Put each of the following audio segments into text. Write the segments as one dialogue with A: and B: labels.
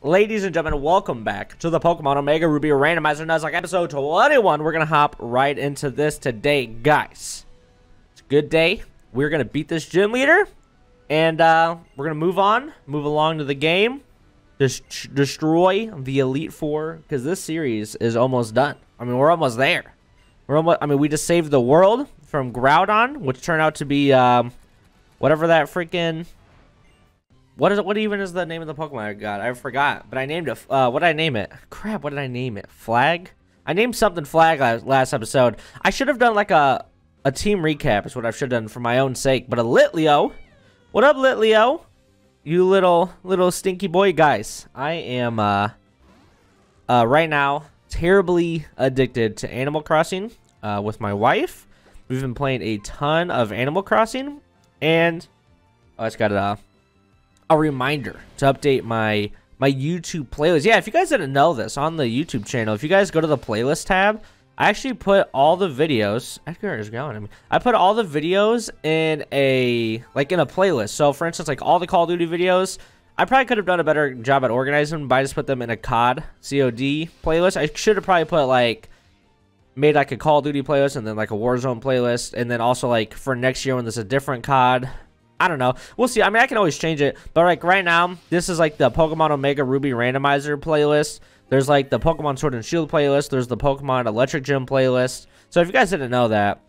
A: Ladies and gentlemen, welcome back to the Pokemon Omega Ruby Randomizer Nuzlocke episode 21. We're going to hop right into this today, guys. It's a good day. We're going to beat this gym leader, and uh, we're going to move on, move along to the game, Just destroy the Elite Four, because this series is almost done. I mean, we're almost there. We're almost, I mean, we just saved the world from Groudon, which turned out to be um, whatever that freaking what is it? What even is the name of the Pokemon I got? I forgot, but I named it. Uh, what did I name it? Crap! What did I name it? Flag. I named something Flag last, last episode. I should have done like a a team recap. Is what I should have done for my own sake. But a Litleo. What up, Litleo? You little little stinky boy guys. I am uh uh right now terribly addicted to Animal Crossing uh, with my wife. We've been playing a ton of Animal Crossing, and oh, it's got a. Uh, a reminder to update my my YouTube playlist. Yeah, if you guys didn't know this on the YouTube channel, if you guys go to the playlist tab, I actually put all the videos. Edgar is going. I mean, I put all the videos in a like in a playlist. So, for instance, like all the Call of Duty videos, I probably could have done a better job at organizing them, but I just put them in a COD COD playlist. I should have probably put like made like a Call of Duty playlist and then like a Warzone playlist, and then also like for next year when there's a different COD I don't know. We'll see. I mean, I can always change it. But like right now, this is like the Pokemon Omega Ruby Randomizer playlist. There's like the Pokemon Sword and Shield playlist. There's the Pokemon Electric Gym playlist. So if you guys didn't know that,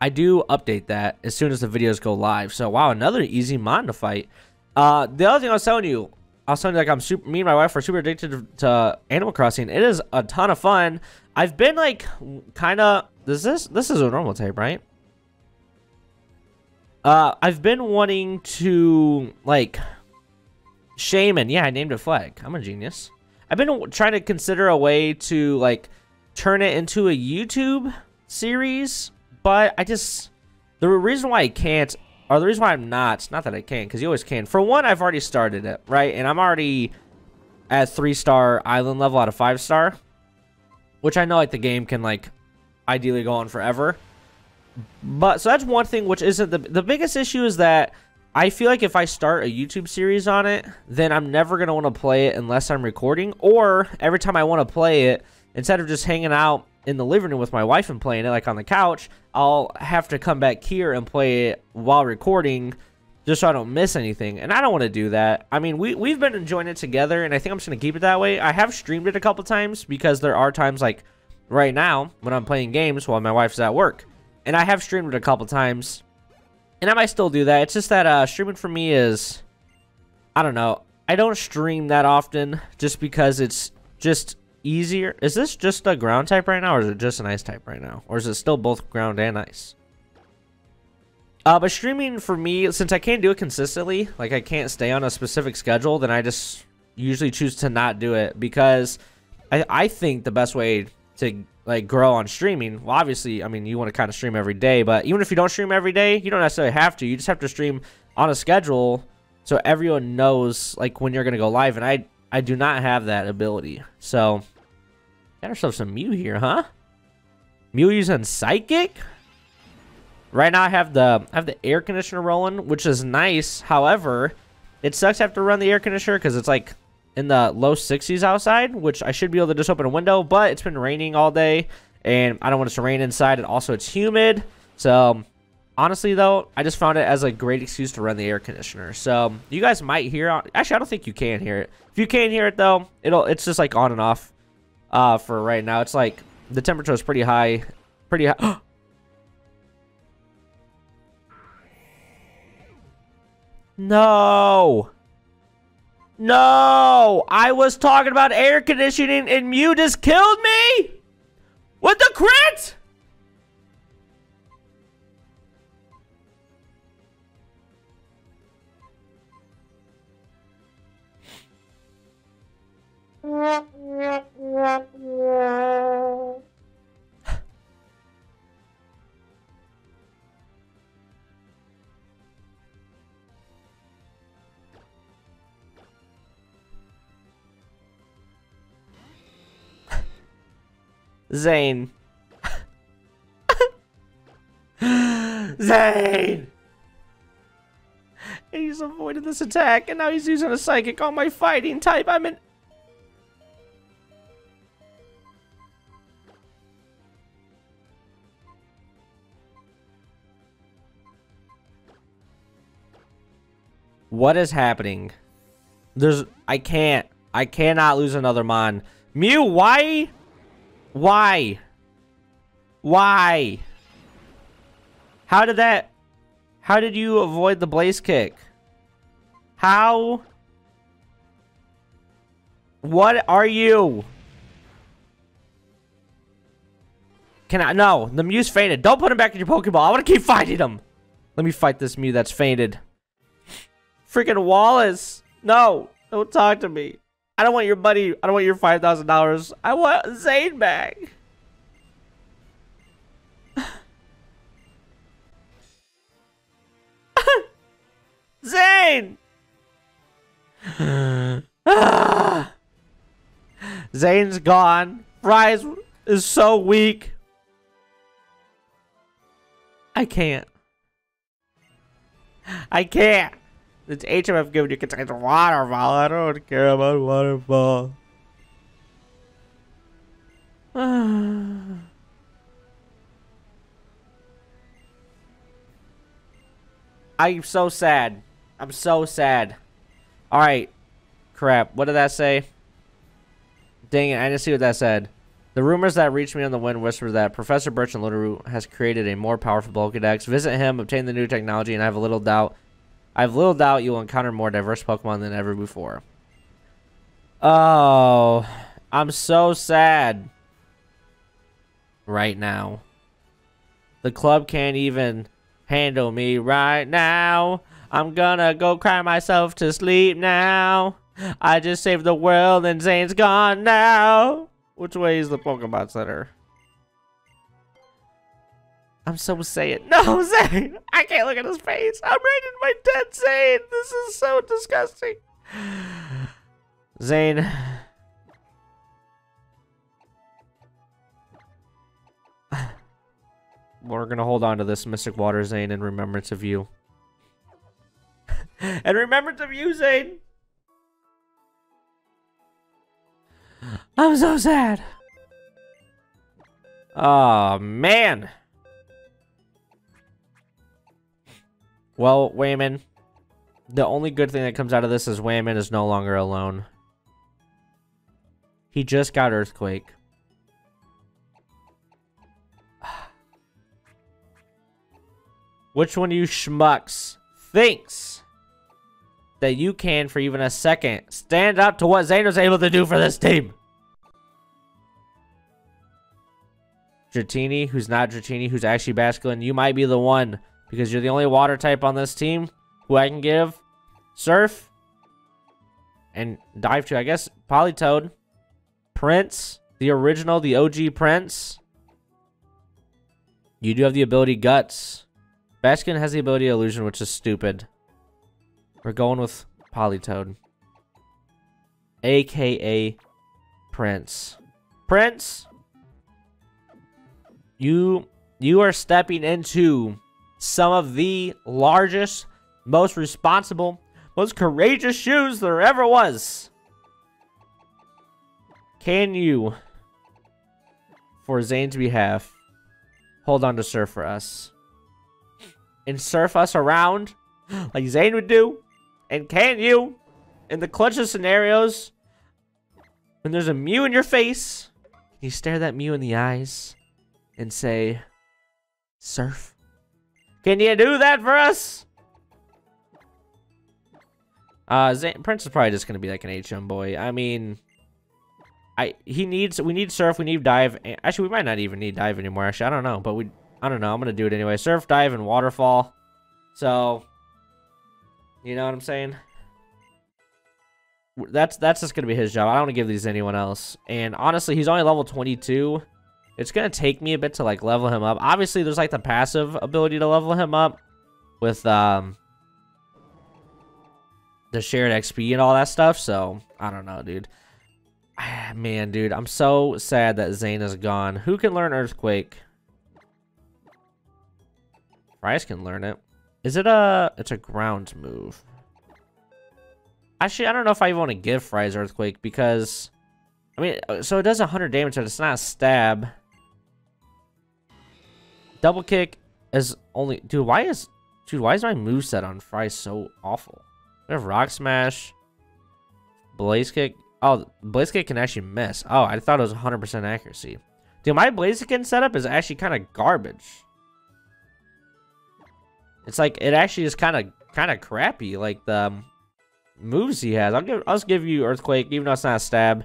A: I do update that as soon as the videos go live. So wow, another easy mon to fight. Uh, the other thing I was telling you, I was telling you like I'm super. Me and my wife are super addicted to, Animal Crossing. It is a ton of fun. I've been like kind of. This this is a normal type, right? Uh, I've been wanting to, like, Shaymin. Yeah, I named a flag. I'm a genius. I've been trying to consider a way to, like, turn it into a YouTube series, but I just, the reason why I can't, or the reason why I'm not, not that I can't, because you always can. For one, I've already started it, right? And I'm already at three-star island level out of five-star, which I know, like, the game can, like, ideally go on forever. But so that's one thing which isn't the the biggest issue is that I feel like if I start a YouTube series on it, then I'm never going to want to play it unless I'm recording or every time I want to play it instead of just hanging out in the living room with my wife and playing it like on the couch, I'll have to come back here and play it while recording just so I don't miss anything. And I don't want to do that. I mean, we, we've been enjoying it together, and I think I'm just going to keep it that way. I have streamed it a couple times because there are times like right now when I'm playing games while my wife's at work. And I have streamed it a couple times. And I might still do that. It's just that uh, streaming for me is... I don't know. I don't stream that often just because it's just easier. Is this just a ground type right now or is it just an ice type right now? Or is it still both ground and ice? Uh, but streaming for me, since I can't do it consistently, like I can't stay on a specific schedule, then I just usually choose to not do it because I, I think the best way to like grow on streaming. Well, obviously, I mean, you want to kind of stream every day, but even if you don't stream every day, you don't necessarily have to. You just have to stream on a schedule so everyone knows like when you're to go live. And I I do not have that ability. So, got ourselves some Mew here, huh? Mew using Psychic? Right now I have the I have the air conditioner rolling, which is nice. However, it sucks to have to run the air conditioner because it's like in the low 60s outside, which I should be able to just open a window, but it's been raining all day, and I don't want it to rain inside, and also it's humid. So, honestly, though, I just found it as a great excuse to run the air conditioner. So, you guys might hear... Actually, I don't think you can hear it. If you can hear it, though, it'll it's just, like, on and off uh, for right now. It's, like, the temperature is pretty high. Pretty high. no! No! I was talking about air conditioning and Mew just killed me? With the crit? Zane. Zane! He's avoided this attack, and now he's using a psychic on my fighting type. I'm in. What is happening? There's... I can't. I cannot lose another Mon. Mew, why? Why? Why? How did that... How did you avoid the Blaze Kick? How? What are you? Can I? No, the Mew's fainted. Don't put him back in your Pokeball. I want to keep fighting him. Let me fight this Mew that's fainted. Freaking Wallace. No, don't talk to me. I don't want your money. I don't want your $5,000. I want Zane back. Zane! Zane's gone. Fries is so weak. I can't. I can't. It's HMF giving you contains waterfall. I don't care about waterfall. I'm so sad. I'm so sad. Alright. Crap. What did that say? Dang it, I didn't see what that said. The rumors that reached me on the wind whisper that Professor Birch in Littleroot has created a more powerful Pokedex. Visit him, obtain the new technology, and I have a little doubt. I have little doubt you'll encounter more diverse Pokemon than ever before. Oh, I'm so sad right now. The club can't even handle me right now. I'm gonna go cry myself to sleep now. I just saved the world and Zane's gone now. Which way is the Pokemon Center? I'm so sad. No, Zane! I can't look at his face. I'm right in my dead Zane. This is so disgusting. Zane. We're gonna hold on to this Mystic Water, Zane, in remembrance of you. and remembrance of you, Zane. I'm so sad. Oh, man. Well, Wayman, the only good thing that comes out of this is Wayman is no longer alone. He just got Earthquake. Which one of you schmucks thinks that you can, for even a second, stand up to what Zane was able to do for this team? Dratini, who's not Dratini, who's actually Basculin, you might be the one because you're the only water type on this team who I can give Surf and dive to. I guess Politoed, Prince, the original, the OG Prince. You do have the ability Guts. Baskin has the ability Illusion, which is stupid. We're going with Politoed. AKA Prince. Prince, you you are stepping into some of the largest, most responsible, most courageous shoes there ever was. Can you, for Zane's behalf, hold on to Surf for us? And surf us around like Zane would do? And can you, in the clutch of scenarios, when there's a Mew in your face, can you stare that Mew in the eyes and say, Surf? Can you do that for us? Uh, Prince is probably just gonna be like an HM boy. I mean, I he needs we need surf, we need dive. Actually, we might not even need dive anymore. Actually, I don't know, but we I don't know. I'm gonna do it anyway. Surf, dive, and waterfall. So, you know what I'm saying? That's that's just gonna be his job. I don't want to give these to anyone else. And honestly, he's only level 22. It's going to take me a bit to, like, level him up. Obviously, there's, like, the passive ability to level him up with, um, the shared XP and all that stuff. So, I don't know, dude. Man, dude, I'm so sad that Zane is gone. Who can learn Earthquake? Bryce can learn it. Is it a... It's a ground move. Actually, I don't know if I even want to give Fry's Earthquake because... I mean, uh, so it does 100 damage, but it's not a stab. Double kick is only... Dude, why is... Dude, why is my move set on Fry so awful? We have Rock Smash. Blaze Kick. Oh, Blaze Kick can actually miss. Oh, I thought it was 100% accuracy. Dude, my Blaze Kick setup is actually kind of garbage. It's like, it actually is kind of kind of crappy. Like, the um, moves he has. I'll give, I'll give you Earthquake, even though it's not a stab.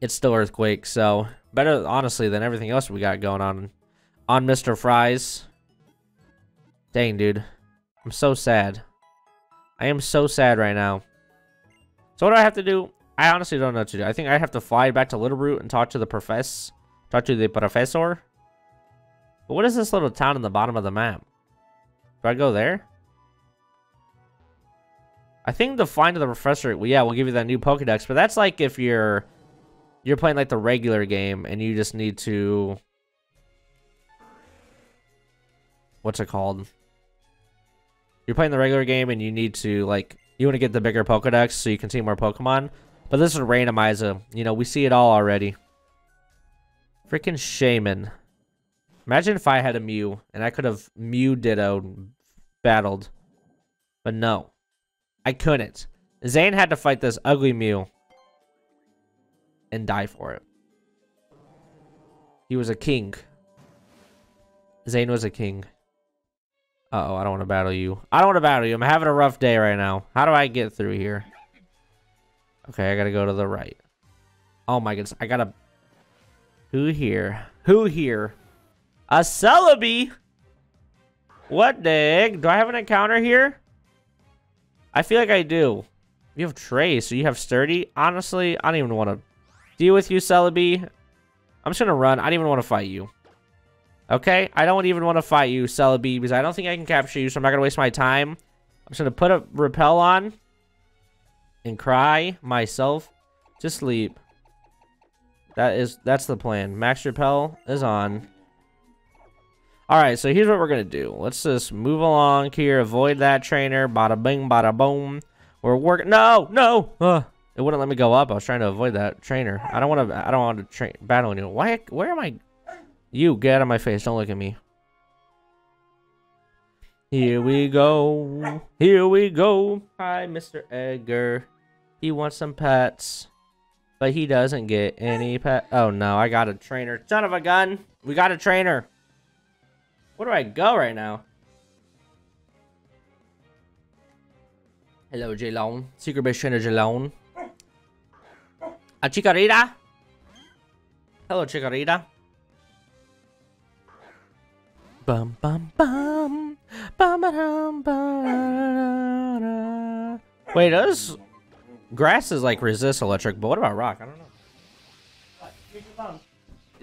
A: It's still Earthquake, so better, honestly, than everything else we got going on on Mr. Fries. Dang, dude. I'm so sad. I am so sad right now. So what do I have to do? I honestly don't know what to do. I think I have to fly back to Littleroot and talk to the professor. Talk to the professor. But what is this little town in the bottom of the map? Do I go there? I think the find of the professor, well, yeah, we'll give you that new Pokedex, but that's like if you're you're playing like the regular game and you just need to what's it called? You're playing the regular game and you need to like you want to get the bigger Pokedex so you can see more Pokemon. But this is randomizer. You know, we see it all already. Freaking Shaymin. Imagine if I had a Mew and I could have Mew Ditto battled. But no. I couldn't. Zane had to fight this ugly Mew. And die for it. He was a king. Zane was a king. Uh oh I don't want to battle you. I don't want to battle you. I'm having a rough day right now. How do I get through here? Okay, I gotta go to the right. Oh my goodness, I gotta... Who here? Who here? A Celebi? What the heck? Do I have an encounter here? I feel like I do. You have Trey, so you have Sturdy. Honestly, I don't even want to deal with you, Celebi. I'm just gonna run. I don't even want to fight you. Okay? I don't even want to fight you, Celebi, because I don't think I can capture you, so I'm not gonna waste my time. I'm just gonna put a repel on and cry myself to sleep. That is, that's the plan. Max Repel is on. Alright, so here's what we're going to do. Let's just move along here. Avoid that trainer. Bada bing, bada boom. We're working. No, no. Uh, it wouldn't let me go up. I was trying to avoid that trainer. I don't want to, I don't want to train battle anyone. Why, where am I? You, get out of my face. Don't look at me. Here we go. Here we go. Hi, Mr. Edgar. He wants some pets. But he doesn't get any pet. Oh no, I got a trainer. Son of a gun. We got a trainer. Where do I go right now? Hello, Jalone. Secret base trainer Jalone. A Chikorita. Hello, Chikorita. Bum bum bum. Bum bum bum. Wait, does Grass is like resist electric, but what about rock? I don't know.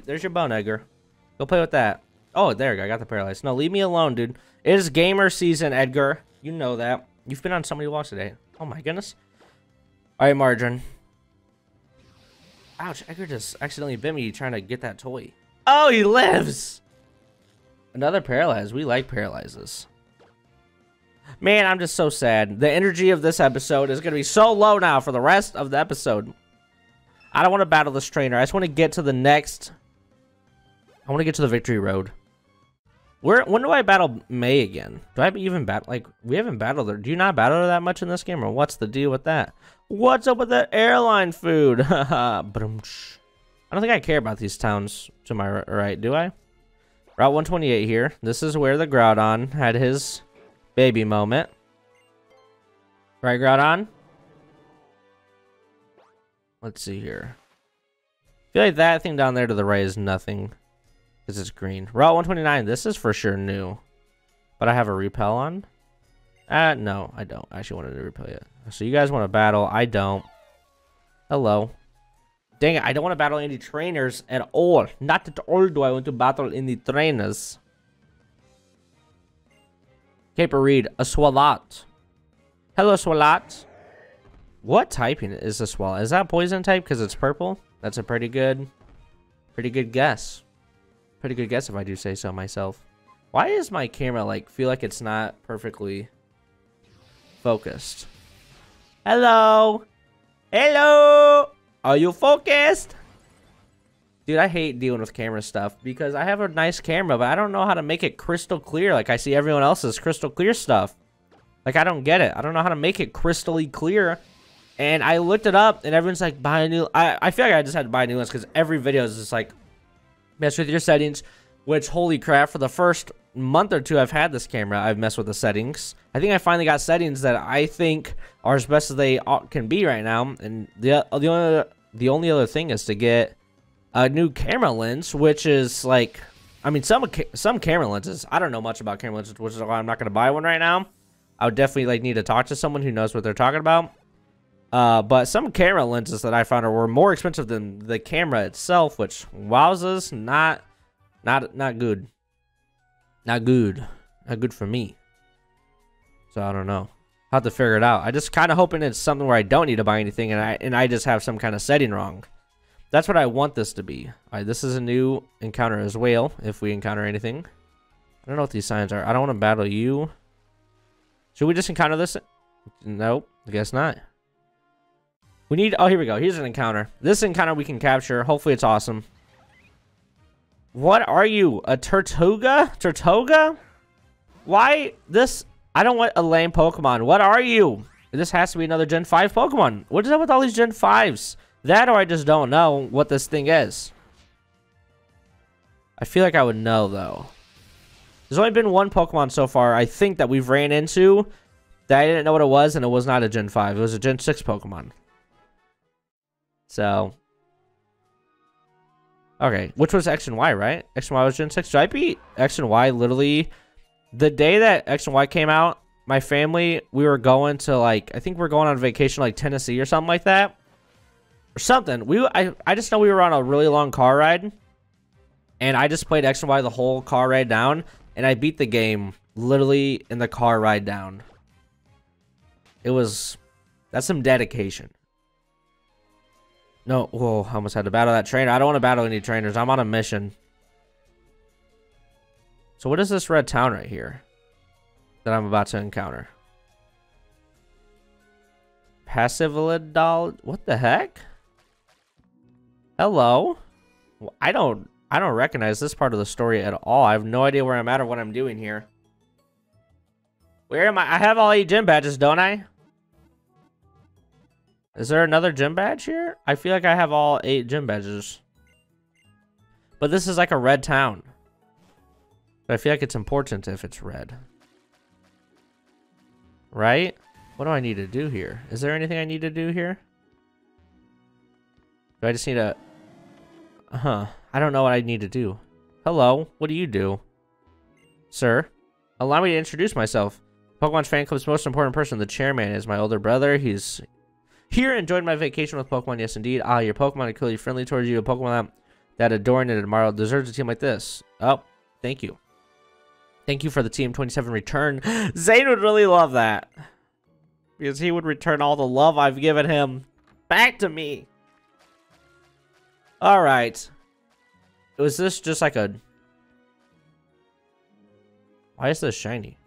A: There's your bone, Edgar. Go play with that. Oh, there. I got the paralyzed. No, leave me alone, dude. It is gamer season, Edgar. You know that. You've been on so many walks today. Oh my goodness. All right, Margin. Ouch, Edgar just accidentally bit me trying to get that toy. Oh, he lives! Another paralyzed. We like paralyzes. Man, I'm just so sad. The energy of this episode is going to be so low now for the rest of the episode. I don't want to battle this trainer. I just want to get to the next... I want to get to the victory road. Where? When do I battle May again? Do I even battle? Like, we haven't battled her. Do you not battle her that much in this game? Or what's the deal with that? What's up with that airline food? I don't think I care about these towns to my right, do I? Route 128 here. This is where the Groudon had his baby moment. Right, Groudon? Let's see here. I feel like that thing down there to the right is nothing. Because it's green. Route 129, this is for sure new. But I have a repel on. Uh, no, I don't. I actually wanted to repel yet. So you guys want to battle. I don't. Hello. Dang it, I don't want to battle any trainers at all. Not at all do I want to battle any trainers. Caper Reed, a Swalot. Hello, Swalot. What typing is a Swalot? Is that poison type because it's purple? That's a pretty good, pretty good guess. Pretty good guess if I do say so myself. Why is my camera like feel like it's not perfectly focused? Hello. Hello. Are you focused? Dude, I hate dealing with camera stuff because I have a nice camera, but I don't know how to make it crystal clear like I see everyone else's crystal clear stuff. Like, I don't get it. I don't know how to make it crystally clear. And I looked it up, and everyone's like, buy a new... I, I feel like I just had to buy a new ones because every video is just like, mess with your settings. Which, holy crap, for the first month or two I've had this camera, I've messed with the settings. I think I finally got settings that I think are as best as they can be right now. And the, the, only, the only other thing is to get a new camera lens, which is like... I mean, some some camera lenses, I don't know much about camera lenses, which is why I'm not going to buy one right now. I would definitely like need to talk to someone who knows what they're talking about. Uh, but some camera lenses that I found were more expensive than the camera itself, which wowzers, not, not, not good. Not good. Not good for me. So I don't know. I'll have to figure it out. I just kind of hoping it's something where I don't need to buy anything and I and I just have some kind of setting wrong. That's what I want this to be. All right, this is a new encounter as well, if we encounter anything. I don't know what these signs are. I don't want to battle you. Should we just encounter this? Nope, I guess not. We need, oh, here we go. Here's an encounter. This encounter we can capture. Hopefully it's awesome. What are you? A Tirtouga? Tirtouga? Why this? I don't want a lame Pokemon. What are you? This has to be another Gen 5 Pokemon. What is up with all these Gen 5s? That or I just don't know what this thing is. I feel like I would know, though. There's only been one Pokemon so far, I think, that we've ran into that I didn't know what it was, and it was not a Gen 5. It was a Gen 6 Pokemon. So. Okay, which was X and Y, right? X and Y was Gen 6. Did I beat X and Y literally the day that X and Y came out? My family, we were going to like, I think we are going on vacation like Tennessee or something like that. Or something. We, I, I just know we were on a really long car ride. And I just played X and Y the whole car ride down. And I beat the game literally in the car ride down. It was... That's some dedication. No, whoa, I almost had to battle that trainer. I don't want to battle any trainers. I'm on a mission. So what is this red town right here that I'm about to encounter? Pacifidlog? What the heck? Hello? I don't I don't recognize this part of the story at all. I have no idea where I'm at or what I'm doing here. Where am I? I have all eight gym badges, don't I? Is there another gym badge here? I feel like I have all eight gym badges. But this is like a red town. But I feel like it's important if it's red. Right? What do I need to do here? Is there anything I need to do here? Do I just need to... Huh. I don't know what I need to do. Hello, what do you do? Sir, allow me to introduce myself. Pokemon's fan club's most important person, the chairman, is my older brother. He's here enjoyed my vacation with Pokemon. Yes, indeed. Ah, your Pokemon are clearly friendly towards you. A Pokemon that adore and admire deserves a team like this. Oh, thank you. Thank you for the TM27 return. Zane would really love that. Because he would return all the love I've given him back to me. Alright. Was this just like a... Why is this shiny?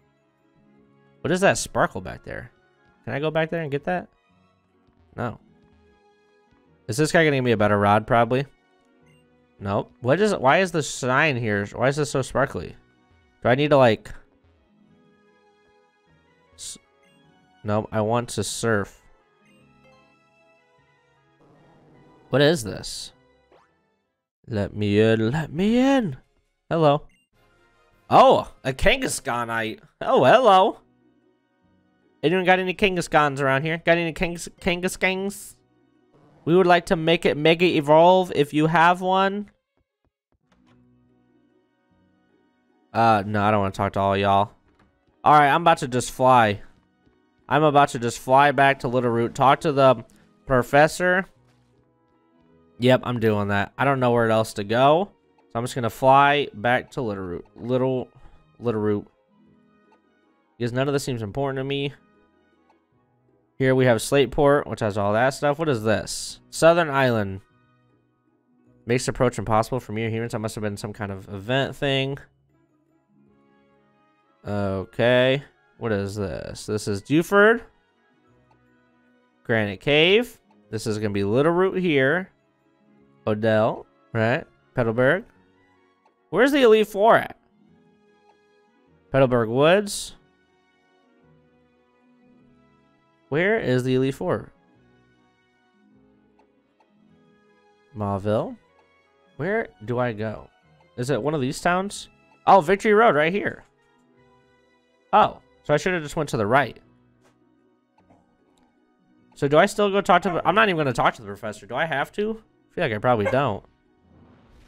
A: What is that sparkle back there? Can I go back there and get that? No. Is this guy gonna give me a better rod, probably? Nope. What is Why is the sign here? Why is this so sparkly? Do I need to, like... Nope, I want to surf. What is this? Let me in, let me in. Hello. Oh, a Kangaskhanite. Oh, hello. Anyone got any Kangaskhan's around here? Got any Kangas Kangaskhan's? We would like to make it Mega Evolve if you have one. Uh, no, I don't want to talk to all y'all. Alright, I'm about to just fly. I'm about to just fly back to Littleroot. Talk to the professor. Yep, I'm doing that. I don't know where else to go. So I'm just going to fly back to Littleroot. Little, Littleroot. Because none of this seems important to me. Here we have Slateport, which has all that stuff. What is this? Southern Island. Makes approach impossible for mere humans. That must have been some kind of event thing. Okay. What is this? This is Dewford. Granite Cave. This is going to be Little Root here. Oldale, right? Petalburg. Where's the Elite Four at? Petalburg Woods. Where is the Elite Four? Mauville. Where do I go? Is it one of these towns? Oh, Victory Road right here. Oh, so I should have just went to the right. So do I still go talk to the... I'm not even going to talk to the professor. Do I have to? I feel like I probably don't.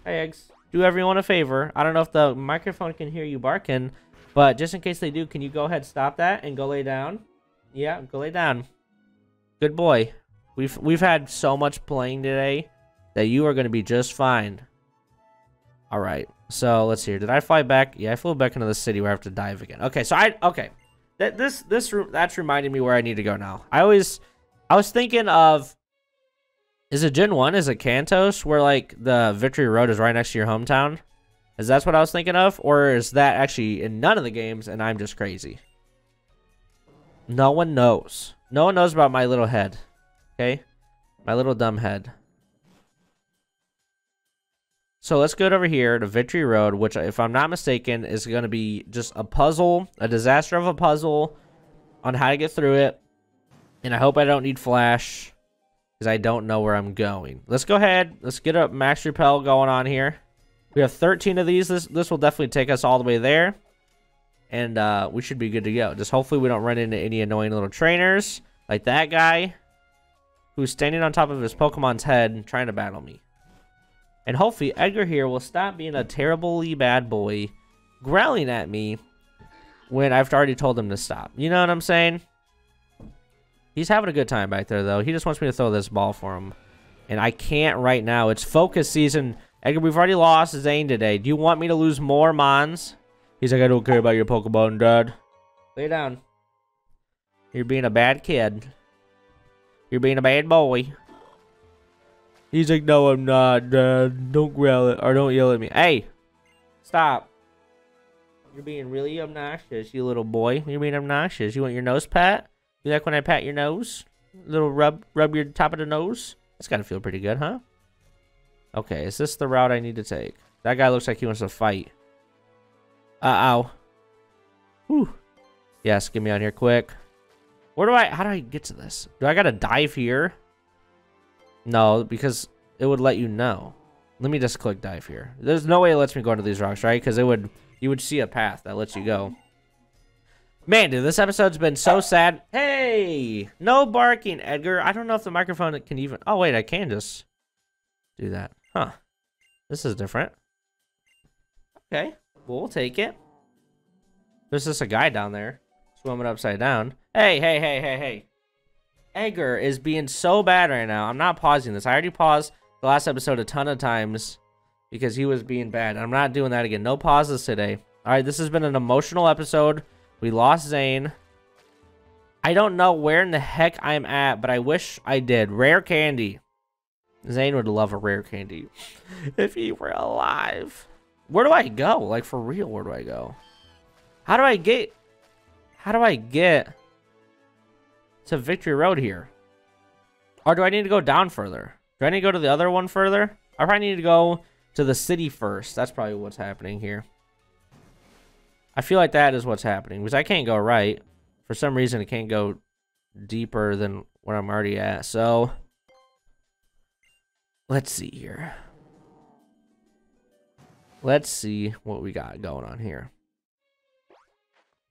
A: Hey, Eggs. Do everyone a favor. I don't know if the microphone can hear you barking, but just in case they do, can you go ahead stop that and go lay down? Yeah, go lay down. Good boy. We've we've had so much playing today that you are going to be just fine. All right. So let's see here. Did I fly back? Yeah, I flew back into the city where I have to dive again. Okay, so I okay. That this this room that's reminding me where I need to go now. I always I was thinking of is it Gen 1? Is it Kantos where like the Victory Road is right next to your hometown? Is that what I was thinking of? Or is that actually in none of the games and I'm just crazy? No one knows. No one knows about my little head. Okay? My little dumb head. So let's go over here to Victory Road, which, if I'm not mistaken, is going to be just a puzzle, a disaster of a puzzle on how to get through it. And I hope I don't need flash because I don't know where I'm going. Let's go ahead. Let's get a max repel going on here. We have 13 of these. This this will definitely take us all the way there. And uh, we should be good to go. Just hopefully we don't run into any annoying little trainers like that guy who's standing on top of his Pokemon's head trying to battle me. And hopefully Edgar here will stop being a terribly bad boy growling at me when I've already told him to stop. You know what I'm saying? He's having a good time back there, though. He just wants me to throw this ball for him. And I can't right now. It's focus season. Edgar, we've already lost Zane today. Do you want me to lose more Mons? He's like, I don't care about your Pokemon, Dad. Lay down. You're being a bad kid. You're being a bad boy. He's like, no, I'm not, Dad. Don't growl it or don't yell at me. Hey, stop. You're being really obnoxious, you little boy. You're being obnoxious. You want your nose pat? You like when I pat your nose? Little rub, rub your top of the nose. That's gotta feel pretty good, huh? Okay, is this the route I need to take? That guy looks like he wants to fight. Uh oh. Whew. Yes, get me out here quick. Where do I, how do I get to this? Do I gotta dive here? No, because it would let you know. Let me just click dive here. There's no way it lets me go into these rocks, right? Because it would, you would see a path that lets you go. Man, dude, this episode's been so sad. Hey, no barking, Edgar. I don't know if the microphone can even, oh wait, I can just do that. Huh. This is different. Okay, we'll take it. There's just a guy down there swimming upside down. Hey, hey, hey, hey, hey. Edgar is being so bad right now. I'm not pausing this. I already paused the last episode a ton of times because he was being bad. I'm not doing that again. No pauses today. All right, this has been an emotional episode. We lost Zane. I don't know where in the heck I'm at, but I wish I did. Rare candy. Zane would love a rare candy if he were alive. Where do I go? Like, for real, where do I go? How do I get... How do I get to Victory Road here? Or do I need to go down further? Do I need to go to the other one further? I probably need to go to the city first. That's probably what's happening here. I feel like that is what's happening. Because I can't go right. For some reason, it can't go deeper than where I'm already at. So, let's see here. Let's see what we got going on here.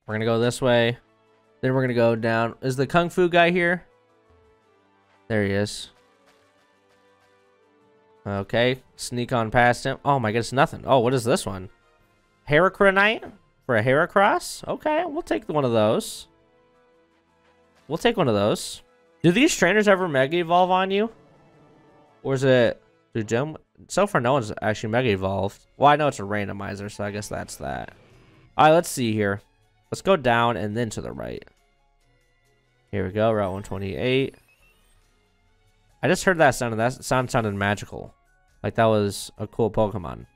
A: We're going to go this way. Then we're going to go down. Is the Kung Fu guy here? There he is. Okay. Sneak on past him. Oh my goodness, nothing. Oh, what is this one? Heracronite? For a Heracross? Okay, we'll take one of those. We'll take one of those. Do these trainers ever Mega Evolve on you? Or is it... Do Gem... So far, no one's actually Mega Evolved. Well, I know it's a randomizer, so I guess that's that. Alright, let's see here. Let's go down and then to the right. Here we go, Route 128. I just heard that sound, and that sound sounded magical. Like that was a cool Pokemon.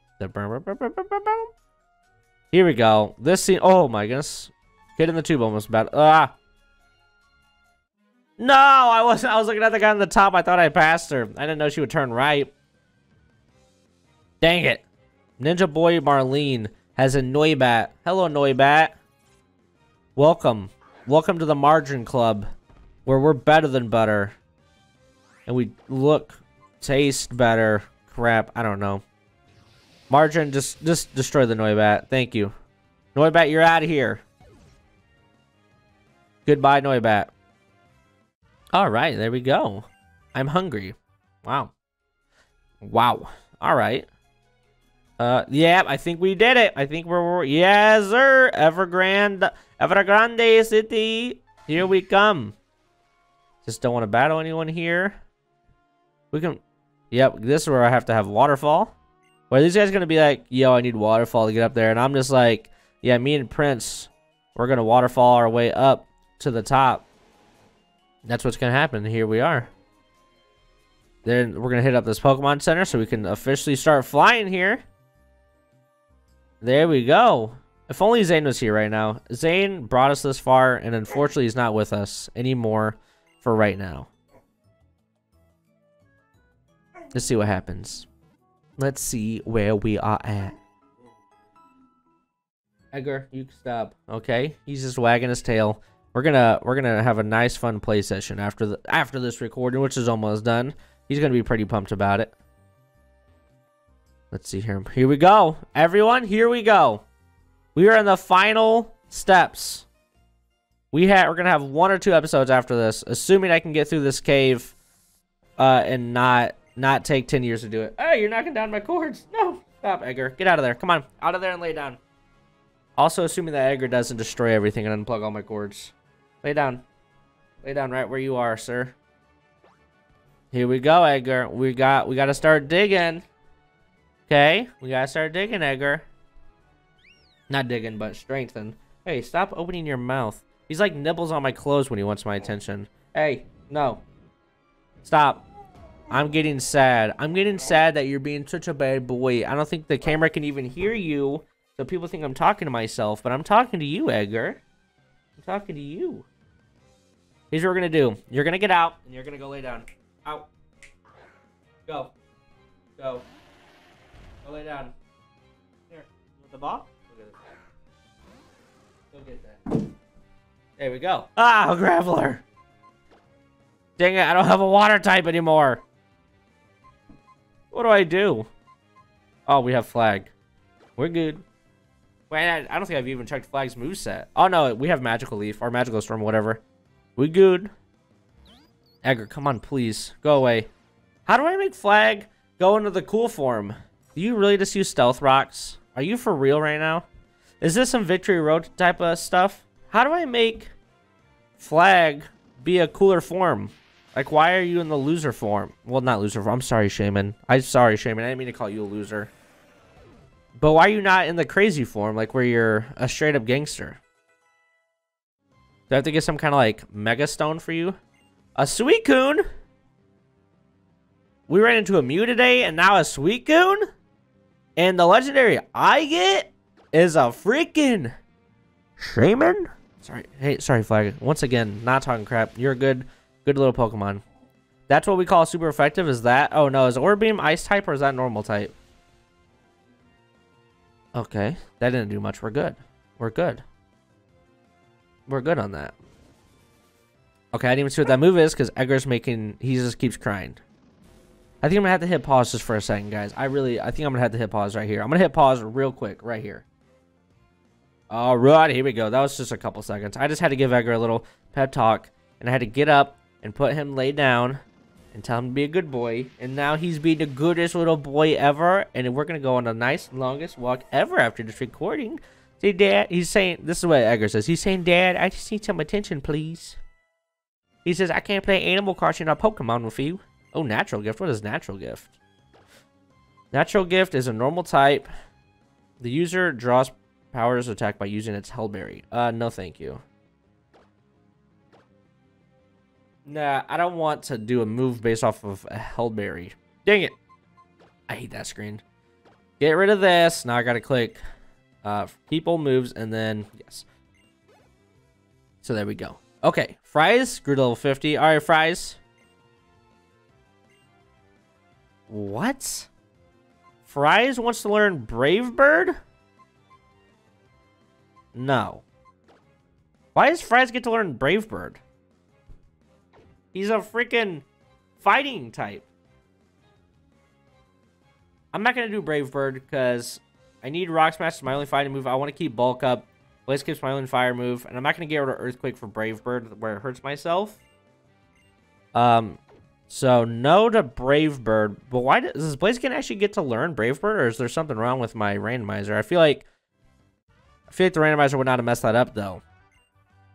A: Here we go. This scene, oh my goodness. In the tube almost bad. Ah! No, I wasn't. I was looking at the guy on the top. I thought I passed her. I didn't know she would turn right. Dang it. Ninja Boy Marlene has a Noibat. Hello, Noibat. Welcome. Welcome to the Margin Club, where we're better than butter. And we look, taste better. Crap, I don't know. Margin, just, just destroy the Noibat. Thank you. Noibat, you're out of here. Goodbye, Noibat. All right, there we go. I'm hungry. Wow. Wow. All right. Uh, yeah, I think we did it. I think we're, we're yes, sir. Evergrande, Evergrande City. Here we come. Just don't want to battle anyone here. We can, yep, this is where I have to have waterfall. Where these guys gonna be like, yo, I need waterfall to get up there. And I'm just like, yeah, me and Prince, we're gonna waterfall our way up to the top. That's what's gonna happen. Here we are. Then we're gonna hit up this Pokemon Center so we can officially start flying here. There we go. If only Zane was here right now. Zane brought us this far, and unfortunately he's not with us anymore for right now. Let's see what happens. Let's see where we are at. Edgar, you can stop. Okay, he's just wagging his tail. We're gonna we're gonna have a nice fun play session after the after this recording, which is almost done. He's gonna be pretty pumped about it. Let's see here. Here we go. Everyone, here we go. We are in the final steps. We have we're gonna have one or two episodes after this, assuming I can get through this cave uh and not not take 10 years to do it. Hey, you're knocking down my cords. No. Stop, Edgar. Get out of there. Come on. Out of there and lay down. Also, assuming that Edgar doesn't destroy everything and unplug all my cords. Lay down. Lay down right where you are, sir. Here we go, Edgar. We got we gotta start digging. Okay? We gotta start digging, Edgar. Not digging, but strengthen. Hey, stop opening your mouth. He's like nibbles on my clothes when he wants my attention. Hey, no. Stop. I'm getting sad. I'm getting sad that you're being such a bad boy. I don't think the camera can even hear you. So people think I'm talking to myself, but I'm talking to you, Edgar. I'm talking to you. Here's what we're gonna do. You're gonna get out, and you're gonna go lay down. Out. Go. Go. Go lay down. Here. With the ball? Go get that. There we go. Ah, Graveler. Dang it, I don't have a water type anymore. What do I do? Oh, we have flag. We're good. Wait, I, I don't think I've even checked flag's moveset. Oh, no, we have magical leaf or magical storm, whatever. We good. Edgar, come on, please. Go away. How do I make flag go into the cool form? Do you really just use stealth rocks? Are you for real right now? Is this some victory road type of stuff? How do I make flag be a cooler form? Like, why are you in the loser form? Well, not loser form. I'm sorry, Shaymin. I'm sorry, Shaymin. I didn't mean to call you a loser. But why are you not in the crazy form, like where you're a straight up gangster? Do I have to get some kind of like mega stone for you? A Suicune? We ran into a Mew today and now a Suicune? And the legendary I get is a freaking Shaymin? Sorry. Hey, sorry, Flag. Once again, not talking crap. You're a good Good little Pokemon. That's what we call super effective, is that? Oh, no. Is Orbeam ice type or is that normal type? Okay. That didn't do much. We're good. We're good. We're good on that. Okay, I didn't even see what that move is because Edgar's making... He just keeps crying. I think I'm to have to hit pause just for a second, guys. I really... I think I'm to have to hit pause right here. I'm to hit pause real quick right here. All right, here we go. That was just a couple seconds. I just had to give Edgar a little pep talk. And I had to get up and put him lay down and tell him to be a good boy. And now he's being the goodest little boy ever. And we're to go on the nice longest walk ever after this recording. Say, Dad, he's saying, this is what Edgar says. He's saying, Dad, I just need some attention, please. He says, I can't play Animal Crossing or Pokemon with you. Oh, Natural Gift. What is Natural Gift? Natural Gift is a normal type. The user draws powers attack by using its held Berry. Uh, no thank you. Nah, I don't want to do a move based off of a held Berry. Dang it. I hate that screen. Get rid of this. Now I gotta click uh, people moves and then, yes. So there we go. Okay, Fries grew to level 50. All right, Fries. What? Fries wants to learn Brave Bird? No. Why does Fries get to learn Brave Bird? He's a freaking fighting type. I'm not going to do Brave Bird because I need Rock Smash is my only fighting move. I want to keep Bulk up. Blaze Kick's my only fire move. And I'm not going to get rid of Earthquake for Brave Bird where it hurts myself. Um, so no to Brave Bird. But why does, does Blaziken actually get to learn Brave Bird? Or is there something wrong with my randomizer? I feel like I feel like the randomizer would not have messed that up though.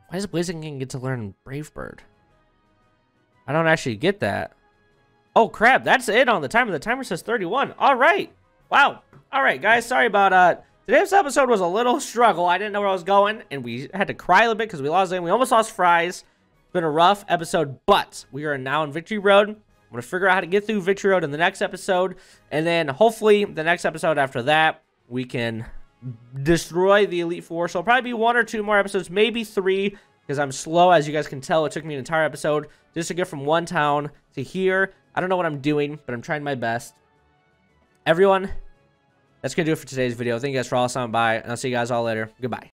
A: Why does Blaziken get to learn Brave Bird? I don't actually get that. Oh crap, that's it on the timer. The timer says 31. All right. Wow. All right, guys. Sorry about uh today's episode was a little struggle. I didn't know where I was going, and we had to cry a little bit because we lost them. We almost lost fries. Been a rough episode, but we are now in Victory Road. I'm gonna figure out how to get through Victory Road in the next episode, and then hopefully the next episode after that we can destroy the Elite Four. So probably be one or two more episodes, maybe three, because I'm slow. As you guys can tell, it took me an entire episode just to get from one town to here. I don't know what I'm doing, but I'm trying my best. Everyone, that's going to do it for today's video. Thank you guys for all stopping by, and I'll see you guys all later. Goodbye.